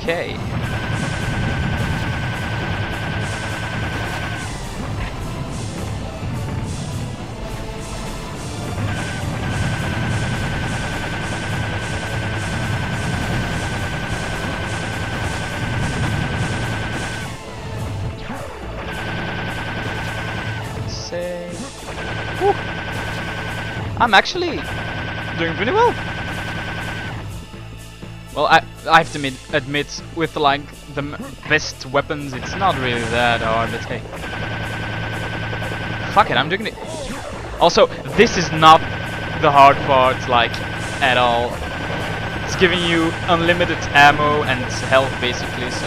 Okay. I'm actually doing pretty well. Well, I I have to admit, with like the best weapons, it's not really that hard. But hey, fuck it, I'm doing it. Also, this is not the hard part, like at all. It's giving you unlimited ammo and health, basically. So.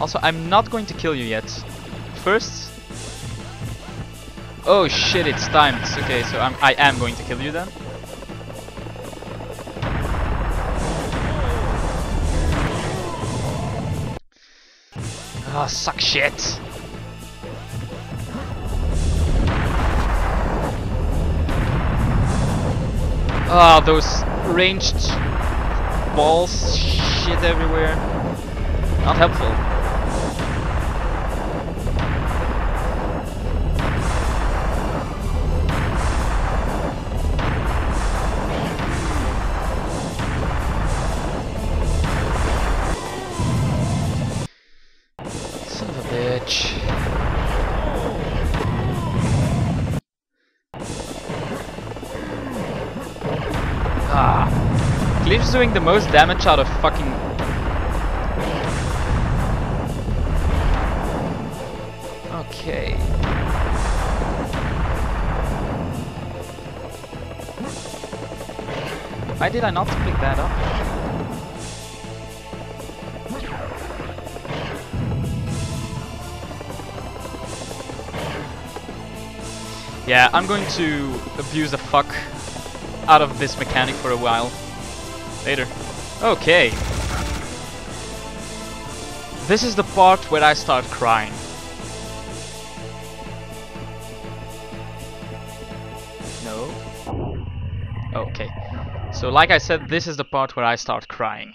Also, I'm not going to kill you yet. First... Oh shit, it's timed. Okay, so I'm, I am going to kill you then. Ah, suck shit. Ah, those ranged balls, shit everywhere. Not helpful. Ah. Doing the most damage out of fucking. Okay. Why did I not pick that up? Yeah, I'm going to abuse the fuck out of this mechanic for a while. Later. Okay. This is the part where I start crying. No? Okay. So like I said, this is the part where I start crying.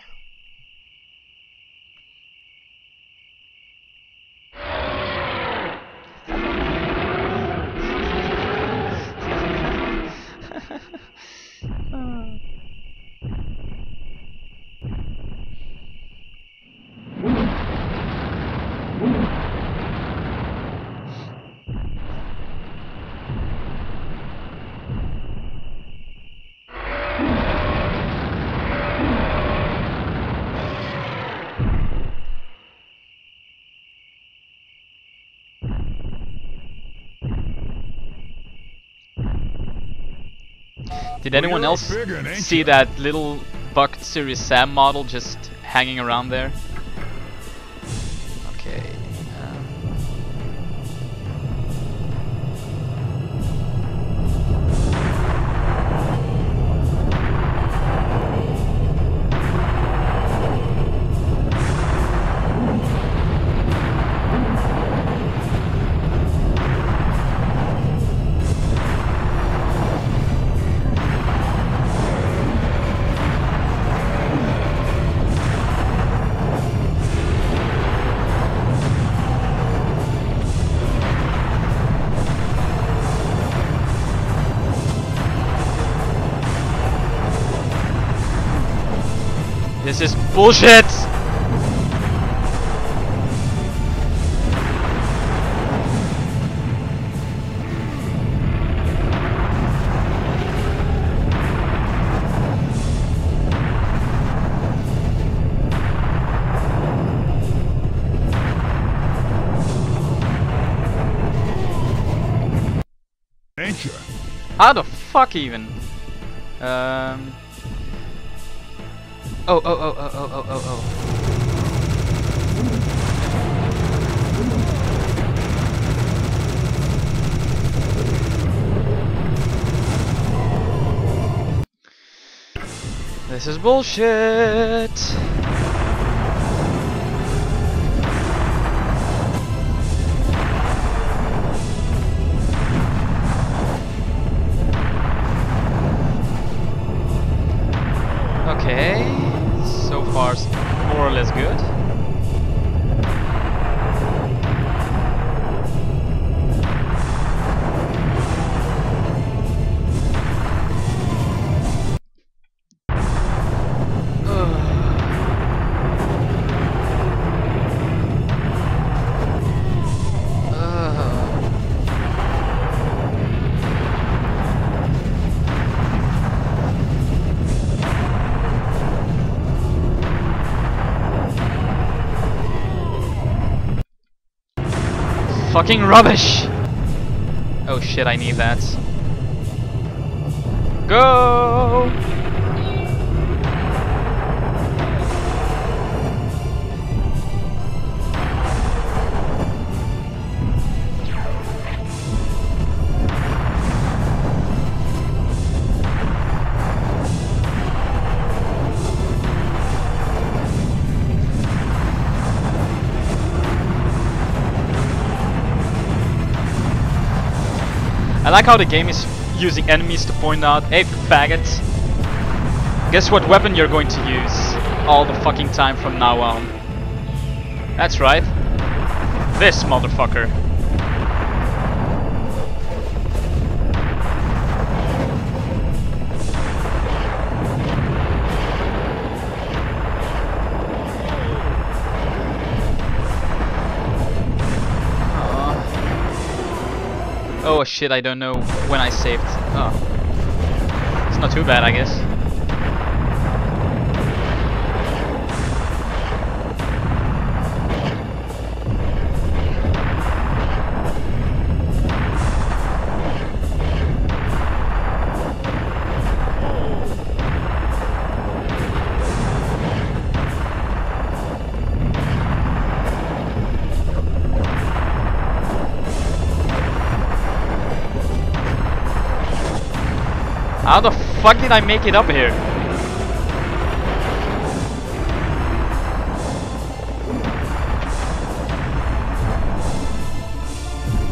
Did anyone else big un, ain't see that little bucked Serious Sam model just hanging around there? This is bullshit! How the fuck even? Um. Oh, oh, oh, oh, oh, oh, oh, oh. This is bullshit. Fucking rubbish! Oh shit, I need that. Go! Like how the game is using enemies to point out, hey faggots, guess what weapon you're going to use all the fucking time from now on. That's right. This motherfucker. Shit, I don't know when I saved. Oh. It's not too bad, I guess. Fuck did I make it up here?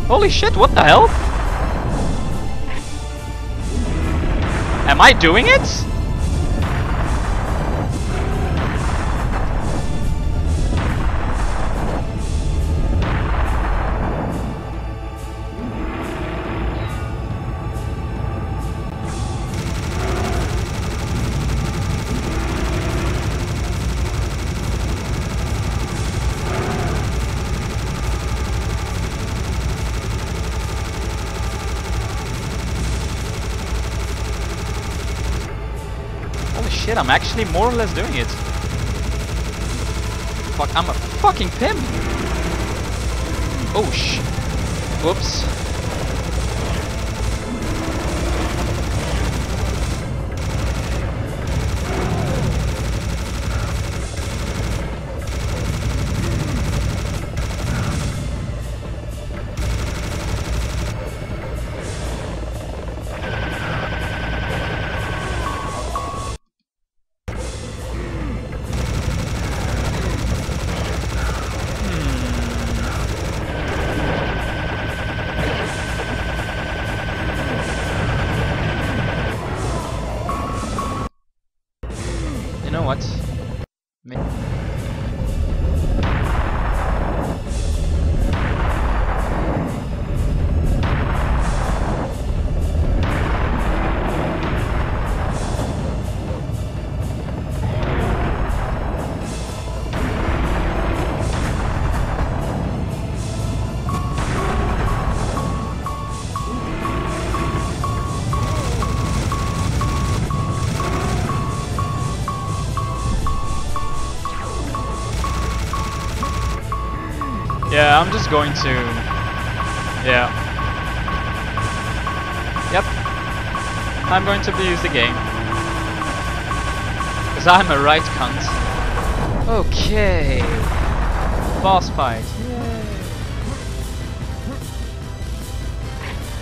Holy shit, what the hell? Am I doing it? I'm actually more or less doing it. Fuck, I'm a fucking pimp. Oh sh. Whoops. not. Maybe Yeah, I'm just going to. Yeah. Yep. I'm going to abuse the game. Because I'm a right cunt. Okay. Boss fight.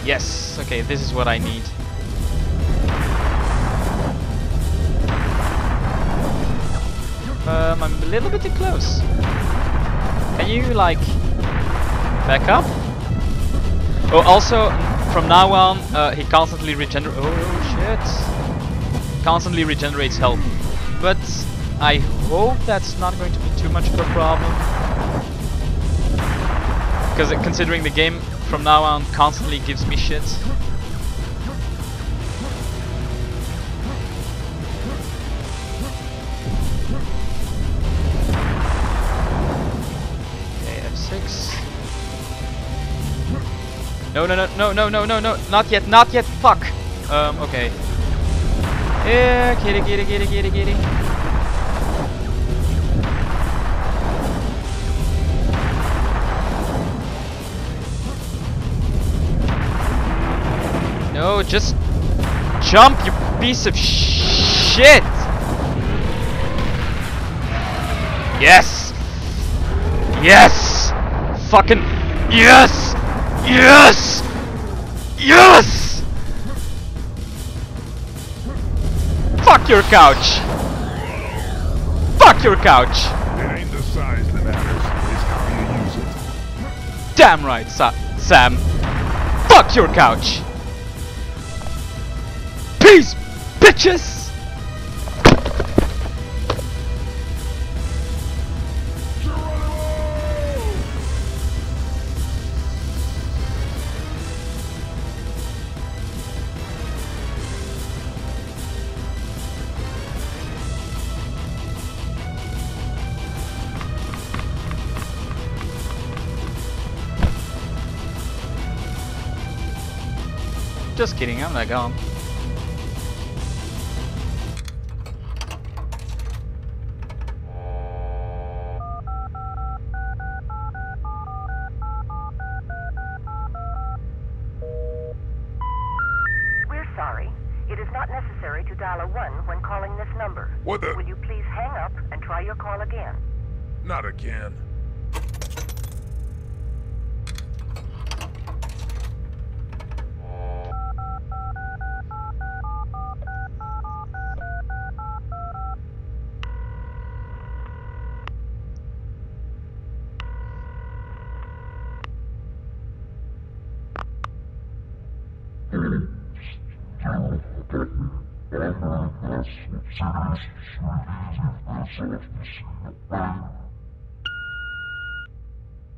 Yes, okay, this is what I need. Um, I'm a little bit too close. Can you like back up? Oh, also from now on, uh, he constantly regenerates... Oh shit! Constantly regenerates health, but I hope that's not going to be too much of a problem. Because considering the game from now on constantly gives me shit. No, no, no, no, no, no, no, no. Not yet, not yet. Fuck. Um, okay. Yeah, kitty, kitty, kitty, kitty, kitty. No, just jump, you piece of sh shit! Yes! Yes! Fucking yes! Yes! Yes! Fuck your couch! Fuck your couch! It ain't the size that matters, it's how you use it. Damn right, Sa Sam. Fuck your couch! Peace, bitches! Just kidding, I'm not gone. We're sorry. It is not necessary to dial a 1 when calling this number. What the? Will you please hang up and try your call again? Not again.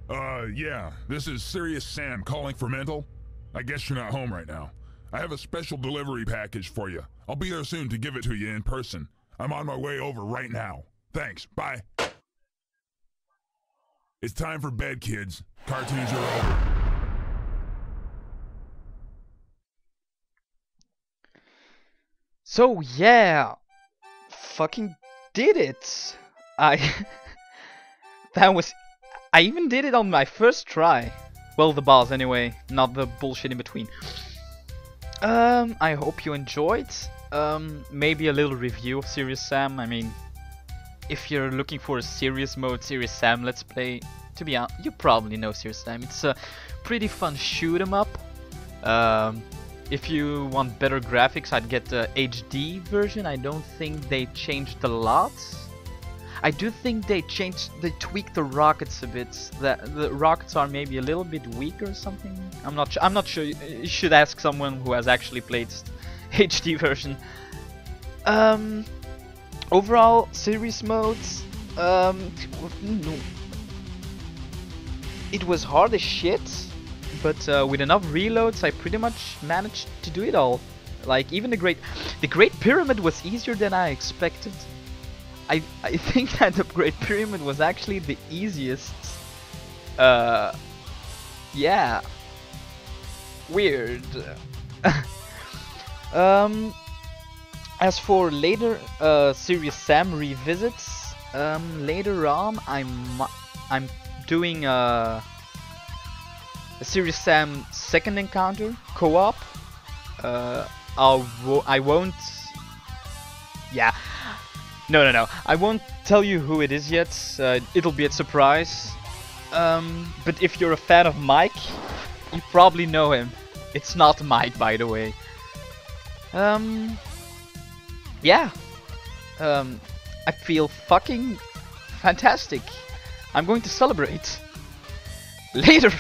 Uh, yeah, this is Serious Sam calling for Mental. I guess you're not home right now. I have a special delivery package for you. I'll be there soon to give it to you in person. I'm on my way over right now. Thanks, bye. It's time for bed, kids. Cartoons are over. So yeah, fucking did it. I that was I even did it on my first try. Well, the boss anyway, not the bullshit in between. Um, I hope you enjoyed. Um, maybe a little review of Serious Sam. I mean, if you're looking for a serious mode Serious Sam Let's Play, to be honest, you probably know Serious Sam. It's a pretty fun shoot 'em up. Um, if you want better graphics, I'd get the HD version. I don't think they changed a lot. I do think they changed, they tweaked the rockets a bit. The the rockets are maybe a little bit weak or something. I'm not. I'm not sure. You should ask someone who has actually played HD version. Um, overall series modes. Um, no. It was hard as shit but uh, with enough reloads I pretty much managed to do it all. Like even the Great the Great Pyramid was easier than I expected. I I think that the Great Pyramid was actually the easiest. Uh yeah. Weird. um as for later uh Serious Sam revisits, um later on I'm I'm doing uh Serious Sam second encounter, co-op. Uh, I'll wo I won't. Yeah. No, no, no. I won't tell you who it is yet. Uh, it'll be a surprise. Um, but if you're a fan of Mike, you probably know him. It's not Mike, by the way. Um, yeah. Um, I feel fucking fantastic. I'm going to celebrate. Later.